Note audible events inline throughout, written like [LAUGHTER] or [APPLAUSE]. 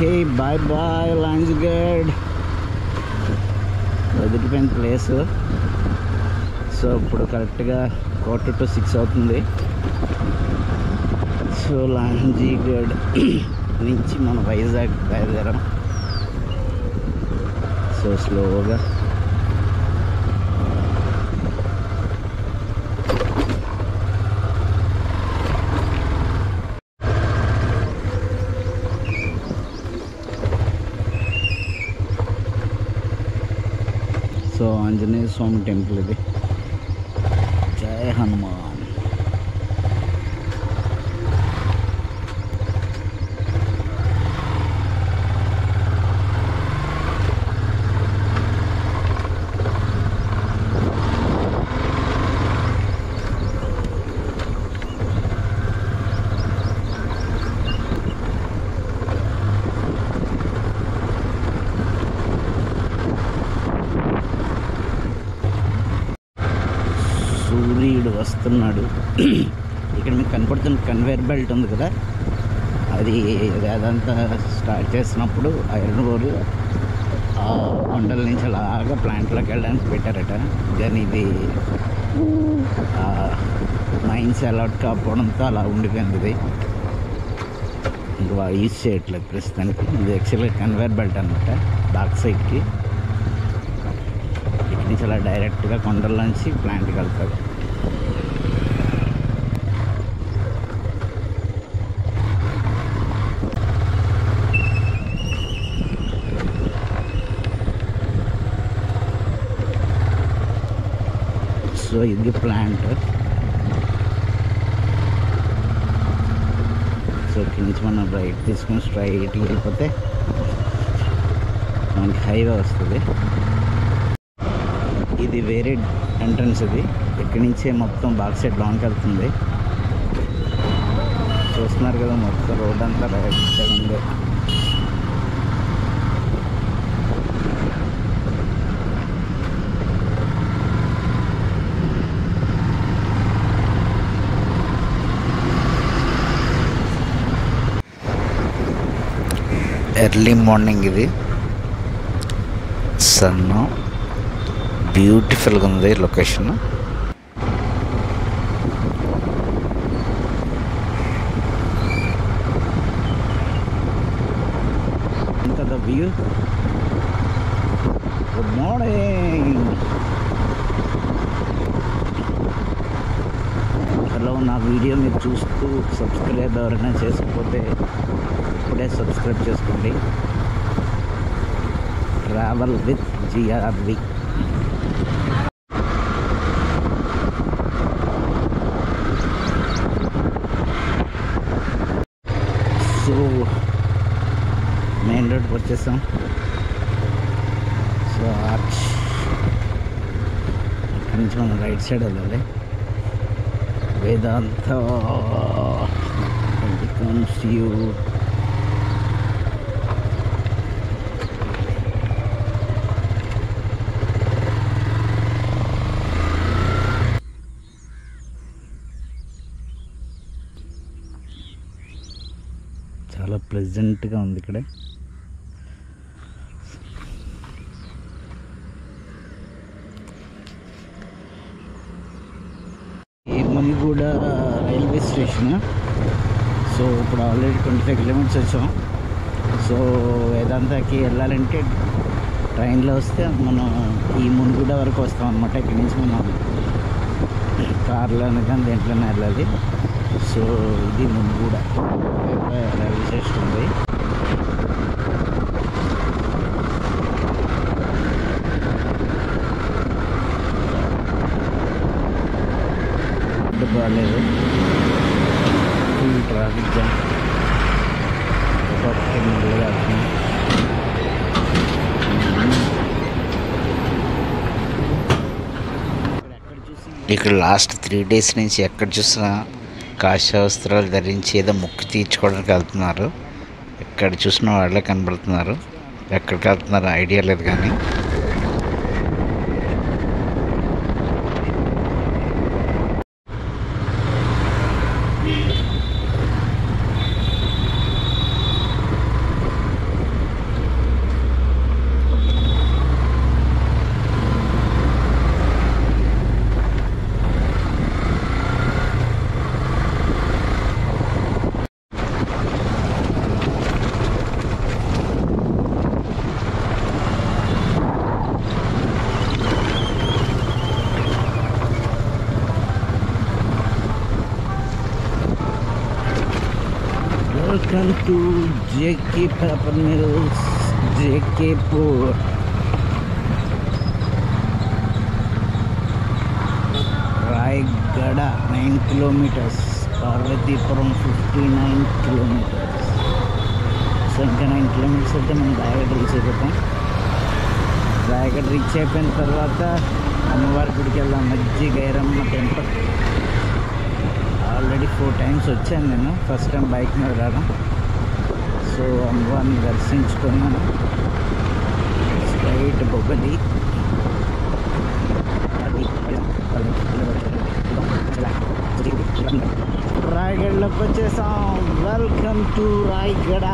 Okay bye bye Lanjigarh వదిలిపోయిన place so ఇప్పుడు కరెక్ట్గా క్వార్టర్ టు సిక్స్ అవుతుంది. సో లాంజీగఢ్ [COUGHS] నుంచి మన వైజాగ్ బయలుదేరాం. సో స్లోగా సో ఆంజనేయ స్వామి టెంపుల్ ఇది జయ వస్తున్నాడు. ఇక్కడ మీకు కనపడుతున్న కన్వేర్ బెల్ట్ ఉంది కదా? అది అదంతా స్టార్ట్ చేసినప్పుడు ఐరన్ ఓర్ ఆ కొండల నుంచి అలాగా ప్లాంట్లోకి వెళ్ళడానికి పెట్టారట. కానీ ఇది మైన్స్ అలాట్ కాకపోవడంతో అలా ఉండిపోయింది ఇది. ఇంకా యూజ్ చేయట్లేదు ప్రస్తుతానికి ఇది యాక్చువల్గా కన్వేర్ బెల్ట్ అనమాట బ్యాక్ సైడ్కి. ఇక్కడి నుంచి అలా డైరెక్ట్గా కొండల్లోంచి ప్లాంట్కి వెళ్తారు. సో ఇది ప్లాంట్. సో ఇక్కడి నుంచి మనం రైట్ తీసుకొని స్ట్రైట్కి వెళ్ళిపోతే మనకి హైవే వస్తుంది. ఇది వేరే ఎంట్రన్స్ ఇది. ఇక్కడి నుంచే మొత్తం బాక్ సైడ్ లాంగ్ వెళ్తుంది. చూస్తున్నారు కదా మొత్తం రోడ్ అంతా రైట్ సైడ్ ఉంది. ఎర్లీ మార్నింగ్ ఇది. సన్ను బ్యూటిఫుల్గా ఉంది లొకేషన్. ఎంత వ్యూ గుడ్ మార్నింగ్ హలో నా వీడియో మీరు చూస్తూ సబ్స్క్రైబ్ ఎవరైనా చేసుకోకపోతే ఇప్పుడే సబ్స్క్రైబ్ చేసుకోండి travel with GRV so main రోడ్కి వచ్చేసాం సో ఆర్చ్ ఇక్కడి నుంచి మనం రైట్ సైడ్ వెళ్ళాలి వేదాంత కమ్స్ యూ చాలా ప్లెజెంట్గా ఉంది ఇక్కడ ఈ మునిగూడ రైల్వే స్టేషన్ సో ఇప్పుడు ఆల్రెడీ ట్వంటీ ఫైవ్ కిలోమీటర్స్ వచ్చాం. సో వేదాంతకి వెళ్ళాలంటే ట్రైన్లో వస్తే మనం ఈ మునిగూడ వరకు వస్తాం అనమాట ఇక్కడి నుంచి మనం కార్లోనే కానీ దేంట్లోనే వెళ్ళాలి. సో ఇది మునిగూడ. రైల్వే స్టేషన్ ఉంది. లేదు. ఫుల్ ట్రాఫిక్ జామ్ మెల్లగా ఇక్కడ లాస్ట్ త్రీ డేస్ నుంచి ఎక్కడ చూసినా కాషాయ వస్త్రాలు ధరించి ఏదో ముక్కు తీర్చుకోవడానికి వెళ్తున్నారు. ఎక్కడ చూసిన వాళ్ళే కనబడుతున్నారు. ఎక్కడికి వెళ్తున్నారో ఐడియా లేదు కానీ. Welcome to JK paper mills JK Pur. Rayagada nine kilometres Parvathipuram fifty nine kilometres. So ఇంకా నైన్ కిలోమీటర్స్ అయితే మనం రాయగడ రీచ్ అయిపోతాం. రాయగడ రీచ్ అయిపోయిన తర్వాత అమ్మవారి గుడికి వెళ్దాం. Majji Gairamma temple four times వచ్చాను నేను. ఫస్ట్ టైం బైక్ మీద రావడం సో అమ్మవారిని దర్శించుకొని మనం స్ట్రైట్ బొబ్బలి. [LAUGHS] రాయగఢలోకి వచ్చేసాం. వెల్కమ్ టు రాయగడ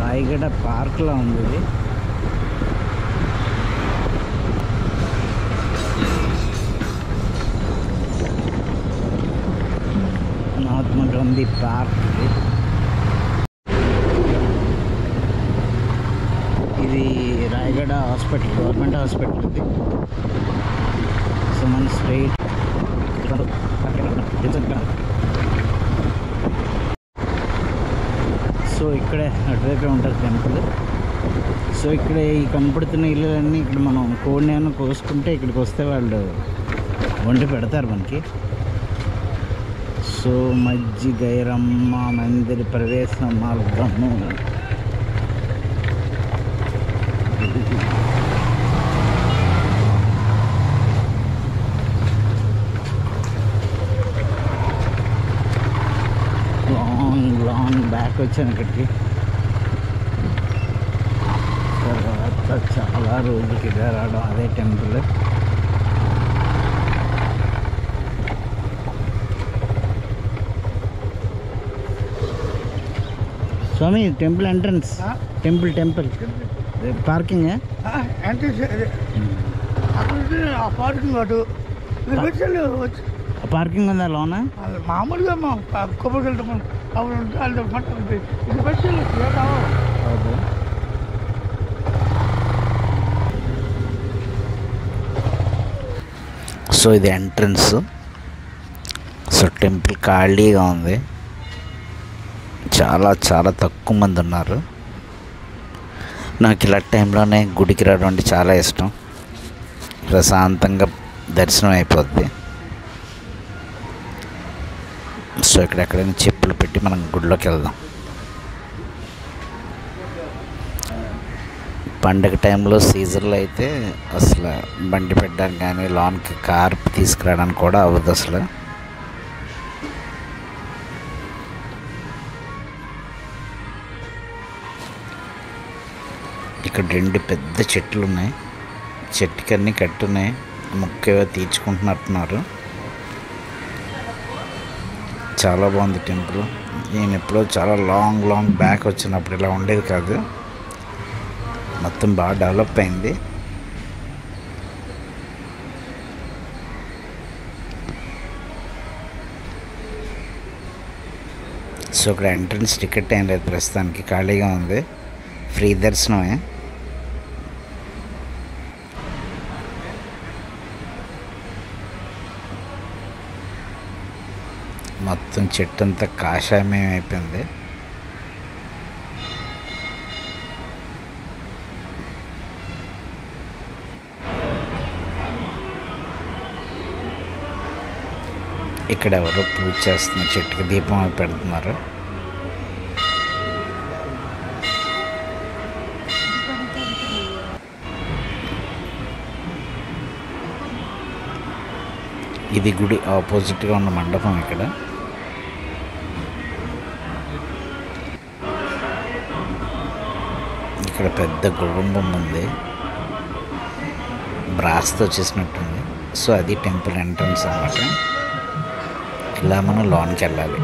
రాయగడ పార్క్లో ఉంది ఇది. ఉంది పార్క్ ఇది. రాయగడ హాస్పిటల్ గవర్నమెంట్ హాస్పిటల్ ఇది. సో మన స్ట్రైట్. సో ఇక్కడే అటువైపే ఉంటుంది టెంపుల్ సో ఇక్కడ ఈ కనపడుతున్న ఇల్లులన్నీ ఇక్కడ మనం కోడిని ఏమైనా కోసుకుంటే ఇక్కడికి వస్తే వాళ్ళు వండి పెడతారు మనకి. సో మజ్జి గైరమ్మ మందిర ప్రవేశ మార్గము. లాంగ్ లాంగ్ బ్యాక్ వచ్చాను ఇక్కడికి. తర్వాత చాలా రోజులకి ఇదే రావడం అదే temple. Swami temple entrance temple temple parking అంటే అక్కడ నుంచి ఆ పార్కింగ్ అటు ఇది వచ్చి వచ్చి పార్కింగ్ ఉందా లోన అది మామూలుగా మా కొబ్బరికి వెళ్తాం అప్పుడు ఉంటే వాళ్ళు పంట ఉంటాయి. ఇది వచ్చి ఏటావో సో ఇది ఎంట్రన్స్ సో టెంపుల్ ఖాళీగా ఉంది చాలా చాలా తక్కువ మంది ఉన్నారు. నాకు ఇలా టైంలోనే గుడికి రావడం అంటే చాలా ఇష్టం. ప్రశాంతంగా దర్శనం అయిపోద్ది. సో ఇక్కడ ఎక్కడైనా చెప్పులు పెట్టి మనం గుడిలోకి వెళ్దాం. పండగ టైంలో సీజన్లో అయితే అసలు బండి పెట్టడానికి కానీ లోన్కి కార్ తీసుకురావడానికి కూడా అవ్వదు అసలు. ఇక్కడ రెండు పెద్ద చెట్లు ఉన్నాయి చెట్టుకన్నీ కట్టున్నాయి. ముక్కేవో తీర్చుకుంటున్నట్టున్నారు. చాలా బాగుంది టెంపుల్. నేను ఎప్పుడో చాలా లాంగ్ లాంగ్ బ్యాక్ వచ్చినప్పుడు ఇలా ఉండేది కాదు. మొత్తం బాగా డెవలప్ అయింది. సో ఇక్కడ ఎంట్రన్స్ టికెట్ ఏం లేదు ప్రస్తుతానికి. ఖాళీగా ఉంది. ఫ్రీ దర్శనమే. మొత్తం చెట్టు అంతా కాషాయమయం అయిపోయింది. ఇక్కడ ఎవరో పూజ చేస్తున్నారు చెట్టుకి దీపం పెడుతున్నారు. ఇది గుడి ఆపోజిట్గా ఉన్న మండపం ఇక్కడ. ఇక్కడ పెద్ద కుటుంబం ఉంది. బ్రాస్తో చేసినట్టుంది. సో అది టెంపుల్ ఎంట్రన్స్ అనమాట ఇలా మనం లోన్కి వెళ్ళాలి.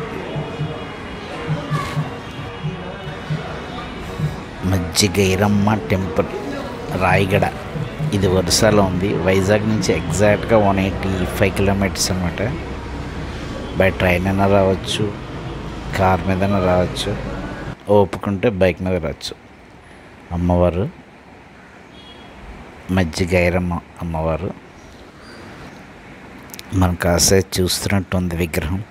మజ్జిగైరమ్మ టెంపుల్ రాయగడ. ఇది వరుసలో ఉంది. వైజాగ్ నుంచి ఎగ్జాక్ట్గా వన్ ఎయిటీ ఫైవ్ కిలోమీటర్స్ అనమాట బై ట్రైన్ అయినా రావచ్చు కార్ మీదైనా రావచ్చు ఓపుకుంటే బైక్ మీద రావచ్చు. అమ్మవారు మజ్జిగైరమ్మ అమ్మవారు. మనం కాసేపు చూస్తున్నట్టు ఉంది విగ్రహం.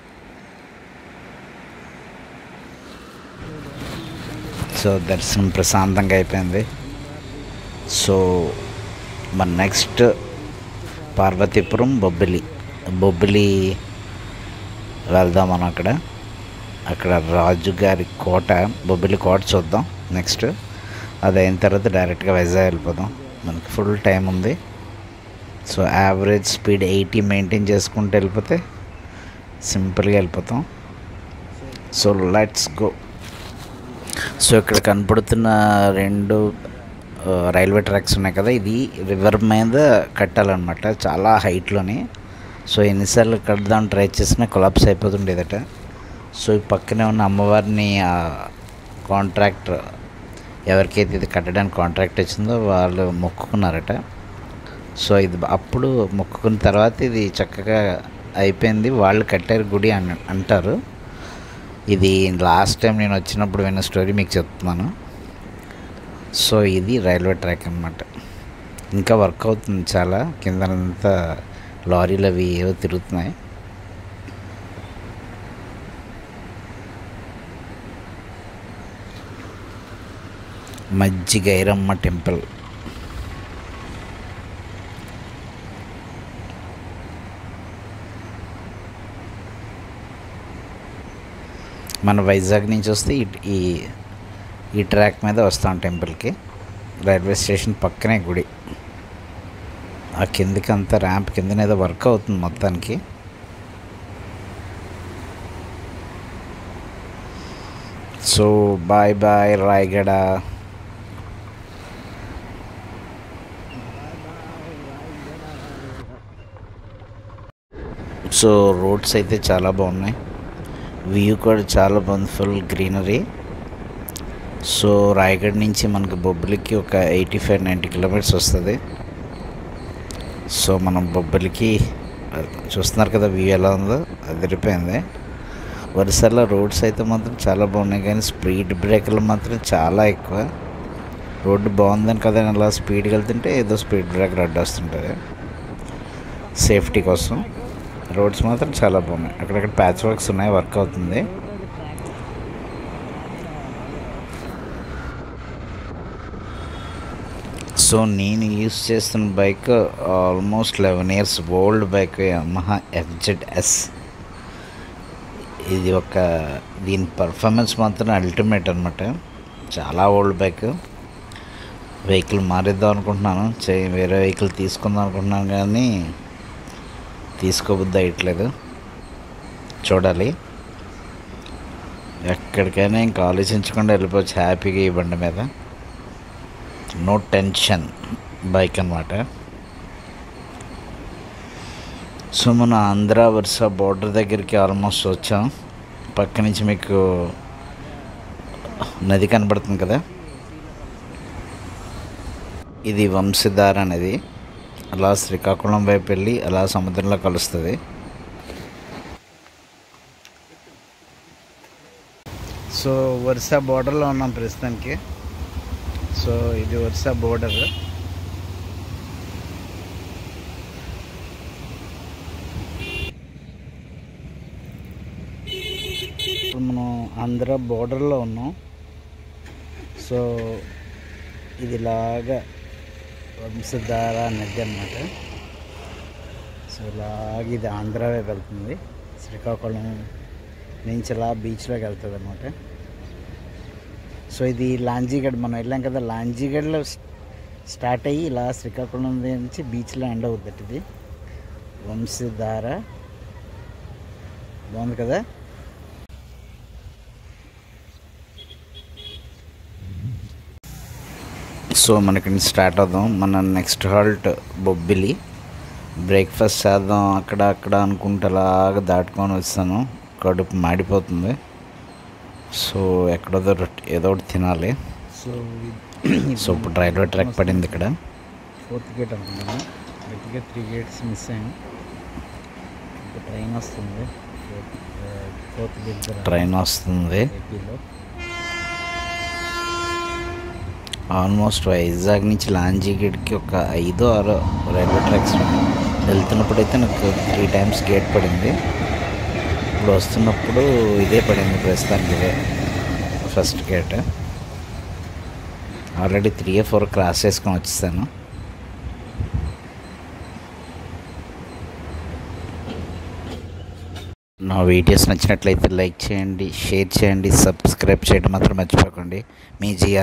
సో దర్శనం ప్రశాంతంగా అయిపోయింది. సో మన నెక్స్ట్ పార్వతీపురం బొబ్బిలి బొబ్బిలి వెళ్దాం మనం అక్కడ. అక్కడ రాజుగారి కోట బొబ్బిలి కోట చూద్దాం నెక్స్ట్. అది అయిన తర్వాత డైరెక్ట్గా వైజాగ్ వెళ్ళిపోదాం. మనకి ఫుల్ టైం ఉంది. So average speed eighty maintain చేసుకుంటూ వెళ్ళిపోతే సింపుల్గా వెళ్ళిపోతాం. So let's go. సో ఇక్కడ కనపడుతున్న రెండు రైల్వే ట్రాక్స్ ఉన్నాయి కదా ఇది రివర్ మీద కట్టాలన్నమాట చాలా హైట్లోని. సో ఎన్నిసార్లు కడదాం ట్రై చేసినా కొలాప్స్ అయిపోతుండేదట. సో ఈ పక్కనే ఉన్న అమ్మవారిని కాంట్రాక్టర్ ఎవరికైతే ఇది కట్టడానికి కాంట్రాక్ట్ వచ్చిందో వాళ్ళు మొక్కుకున్నారట. సో ఇది అప్పుడు మొక్కుకున్న తర్వాత ఇది చక్కగా అయిపోయింది. వాళ్ళు కట్టారు గుడి అని అంటారు. ఇది లాస్ట్ టైం నేను వచ్చినప్పుడు విన్న స్టోరీ మీకు చెప్తున్నాను. సో ఇది రైల్వే ట్రాక్ అనమాట ఇంకా వర్క్ అవుతుంది చాలా. కిందనంతా లారీలు అవి ఏవో తిరుగుతున్నాయి. మజ్జిగైరమ్మ టెంపుల్. మన వైజాగ్ నుంచి వస్తే ఈ- ఈ ఈ ట్రాక్ మీద వస్తాం టెంపుల్కి. రైల్వే స్టేషన్ పక్కనే గుడి. ఆ కిందకి అంతా ర్యాంప్ కిందనేదో వర్క్ అవుతుంది మొత్తానికి. So bye bye Rayagada. So roads అయితే చాలా బాగున్నాయి. వ్యూ కూడా చాలా బాగుంది ఫుల్ గ్రీనరీ సో రాయగఢ్ నుంచి మనకి బొబ్బిలికి ఒక ఎయిటీ ఫైవ్ నైంటీ కిలోమీటర్స్ వస్తుంది. సో మనం బొబ్బిలికి చూస్తున్నారు కదా వ్యూ ఎలా ఉందో అదిరిపోయింది. వరుసలో రోడ్స్ అయితే మాత్రం చాలా బాగున్నాయి కానీ స్పీడ్ బ్రేకర్లు మాత్రం చాలా ఎక్కువ. రోడ్డు బాగుందని కదా అలా స్పీడ్కి వెళ్తుంటే ఏదో స్పీడ్ బ్రేకర్ అడ్డొస్తుంటుంది సేఫ్టీ కోసం. రోడ్స్ మాత్రం చాలా బాగున్నాయి. అక్కడక్కడ ప్యాచ్ వర్క్స్ ఉన్నాయి వర్క్ అవుతుంది. సో నేను యూస్ చేస్తున్న bike almost eleven years old bike Yamaha FZ S ఇది ఒక దీని పర్ఫార్మెన్స్ మాత్రం అల్టిమేట్ అనమాట చాలా ఓల్డ్ బైక్. వెహికల్ మారిద్దాం అనుకుంటున్నాను. చే వేరే వెహికల్ తీసుకుందాం అనుకుంటున్నాను కానీ తీసుకోబుద్ది అయ్యట్లేదు. చూడాలి. ఎక్కడికైనా ఇంకా ఆలోచించకుండా వెళ్ళిపోవచ్చు హ్యాపీగా ఈ బండి మీద. నో టెన్షన్ బైక్ అనమాట సో మన ఆంధ్ర వరుస బార్డర్ దగ్గరికి ఆల్మోస్ట్ వచ్చాం. పక్క నుంచి మీకు నది కనబడుతుంది కదా? ఇది వంశధార అనేది అలా శ్రీకాకుళం వైపు వెళ్ళి అలా సముద్రంలో కలుస్తుంది. సో వరుస బోర్డర్లో ఉన్నాం ప్రస్తుతానికి. సో ఇది వరుస బోర్డర్ ఇప్పుడు మనం ఆంధ్ర బోర్డర్లో ఉన్నాం. సో ఇది ఇలాగా వంశధార నది అనమాట సో ఇలాగ ఇది ఆంధ్ర వైపు వెళ్తుంది. శ్రీకాకుళం నుంచి ఇలా బీచ్లోకి వెళ్తుంది అనమాట సో ఇది లాంజీగఢ్ మనం వెళ్ళాం కదా లాంజీగఢ్లో స్టార్ట్ అయ్యి ఇలా శ్రీకాకుళం నుంచి బీచ్లో ఎండ్ అవుద్దట ఇది. వంశధార. బాగుంది కదా? సో మనకి స్టార్ట్ అవుదాం. మన నెక్స్ట్ హాల్ట్ బొబ్బిలి. బ్రేక్ఫాస్ట్ చేద్దాం అక్కడ అక్కడ అనుకుంటే అలాగా దాటుకొని వస్తాను. కడుపు మాడిపోతుంది. సో ఎక్కడో ఏదో ఒకటి తినాలి. సో సో ఇప్పుడు రైల్వే ట్రాక్ పడింది ఇక్కడ. ఫోర్త్ గేట్ అనుకుంటాను గట్టిగా త్రీ గేట్స్ మిస్ అయ్యాం ఇంకా ట్రైన్ వస్తుంది. ఫోర్త్ గేట్ ట్రైన్ వస్తుంది. ఏపీలో. ఆల్మోస్ట్ వైజాగ్ నుంచి లాంచీగడ్కి ఒక ఐదో ఆరో రైల్వే ట్రాక్స్ వెళ్తున్నప్పుడు అయితే నాకు త్రీ టైమ్స్ గేట్ పడింది. ఇప్పుడు వస్తున్నప్పుడు ఇదే పడింది ప్రస్తుతానికి ఇదే first gate. Already three four cross చేసుకొని వచ్చేసాను. నా వీడియోస్ నచ్చినట్లయితే లైక్ చేయండి షేర్ చేయండి సబ్స్క్రైబ్ చేయడం మాత్రం మర్చిపోకండి. మీ జిఆర్